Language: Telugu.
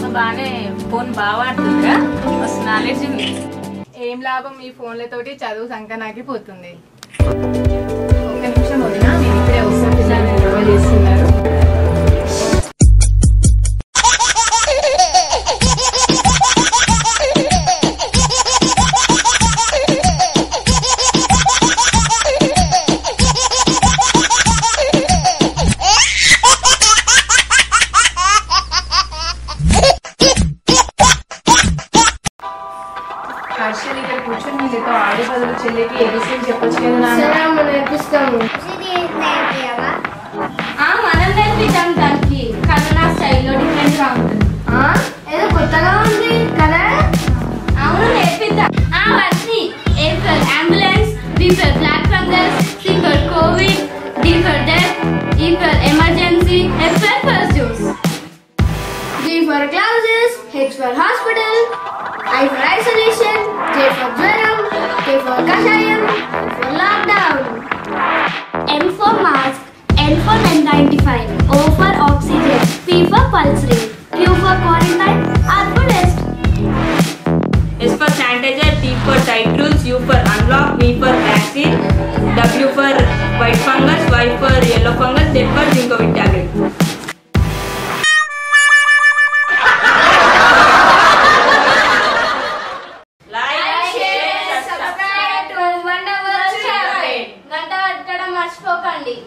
బాగానే ఫోన్ బాగా వాడుతుందిగా మస్తు నాలెడ్జ్ ఉంది. ఏం లాభం ఈ ఫోన్లతోటి చదువు సంకనాకి పోతుంది. ఒక నిమిషం వదినా. హర్షల్ ఇక్కడ కూర్చొని నీతో ఆడే బదులు చెల్లికి ఏబిసిడి చెప్పొచ్చు కదా నాన్న? నేర్పిస్తాము మనం నేర్పిద్దాం దానికి. కరోనా స్టైల్లో డిఫరెంట్గా ఉంటుంది ఏదో కొత్తగా ఉంది కదా అవును నేర్పిద్దాం. ఆ Varshi A for ambulance B for black fungus C for COVID D for death E for emergency F for first dose. G for glasses, H for hospital, I for isolation, J for jwaram, K for kashayam, L for lockdown. M for mask, N for N95, O for oxygen, P for pulse rate, Q for quarantine, R for rest. S for sanitizer, T for tight rules, U for unlock, V for vaccine, W for white fungus, Y for yellow fungus, Z for zinc zincovid Thank you so much for Kandi.